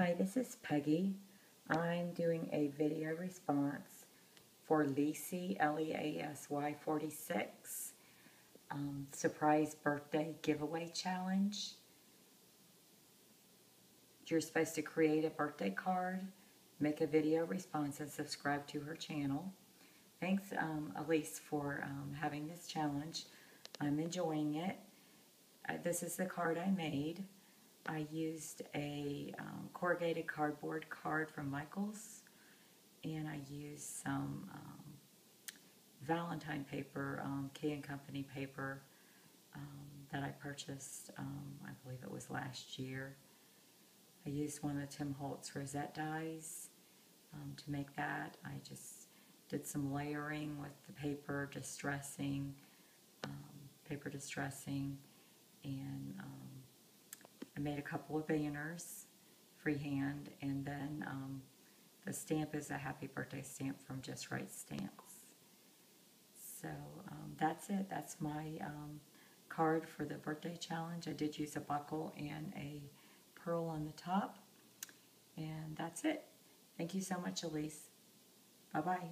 Hi, this is Peggy. I'm doing a video response for Leasy, L-E-A-S-Y 46, um, surprise birthday giveaway challenge. You're supposed to create a birthday card, make a video response, and subscribe to her channel. Thanks, um, Alease, for um, having this challenge. I'm enjoying it. Uh, this is the card I made. I used a um, corrugated cardboard card from Michaels, and I used some um, Valentine paper, um, K and Company paper um, that I purchased, um, I believe it was last year. I used one of the Tim Holtz rosette dies um, to make that. I just did some layering with the paper, distressing, paper distressing, I made a couple of banners freehand, and then um, the stamp is a happy birthday stamp from Just Right Stamps. So um, that's it. That's my um, card for the birthday challenge. I did use a buckle and a pearl on the top. And that's it. Thank you so much, Alease. Bye-bye.